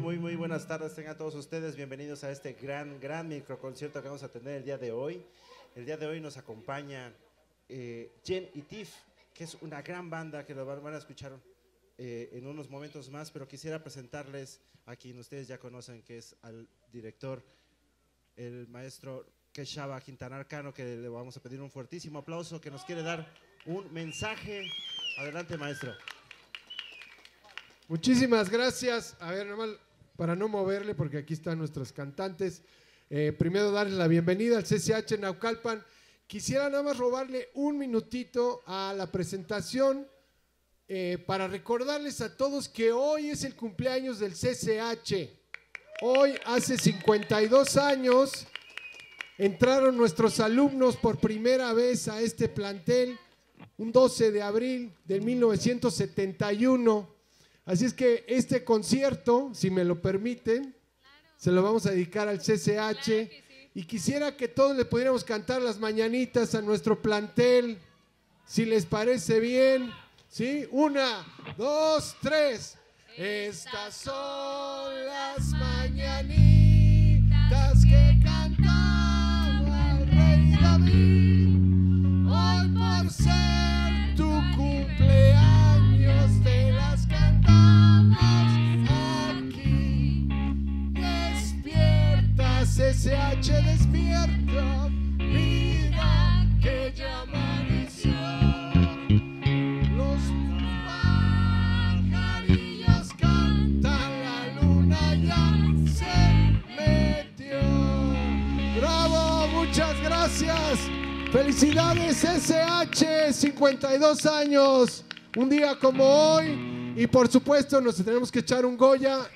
Muy, muy, buenas tardes tengan todos ustedes. Bienvenidos a este gran, gran microconcierto que vamos a tener el día de hoy. El día de hoy nos acompañan eh, Jen y Tiff, que es una gran banda que lo van a escuchar eh, en unos momentos más, pero quisiera presentarles a quien ustedes ya conocen, que es al director, el maestro Keshava Quintana Arcano, que le vamos a pedir un fuertísimo aplauso, que nos quiere dar un mensaje. Adelante, maestro. Muchísimas gracias. A ver, nomás para no moverle, porque aquí están nuestros cantantes. Eh, primero darles la bienvenida al CCH Naucalpan. Quisiera nada más robarle un minutito a la presentación eh, para recordarles a todos que hoy es el cumpleaños del CCH. Hoy, hace 52 años, entraron nuestros alumnos por primera vez a este plantel, un 12 de abril de 1971. Así es que este concierto, si me lo permiten, se lo vamos a dedicar al CCH. Y quisiera que todos le pudiéramos cantar las mañanitas a nuestro plantel, si les parece bien. ¿Sí? Una, dos, tres. Estas son las mañanitas que cantaba el rey David. Hoy por ser gracias. Felicidades SH, 52 años. Un día como hoy. Y por supuesto nos tenemos que echar un Goya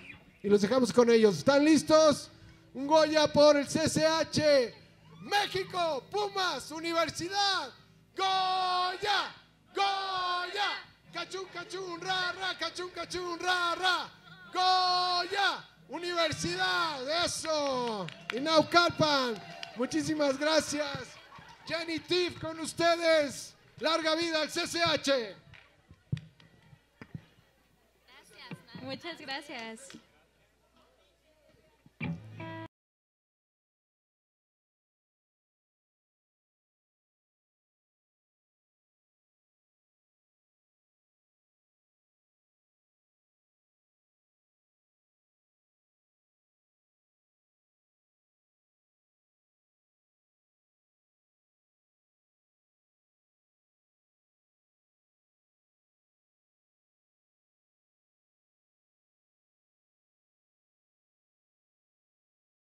y los dejamos con ellos. ¿Están listos? Un Goya por el CCH. México, Pumas, Universidad. Goya, Goya. Cachún, cachún, ra, ra, cachún, cachún, ra, ra. Goya, Universidad, eso. Y Naucalpan, muchísimas gracias. Jenny Tiff con ustedes. Larga vida al CCH. Muchas gracias.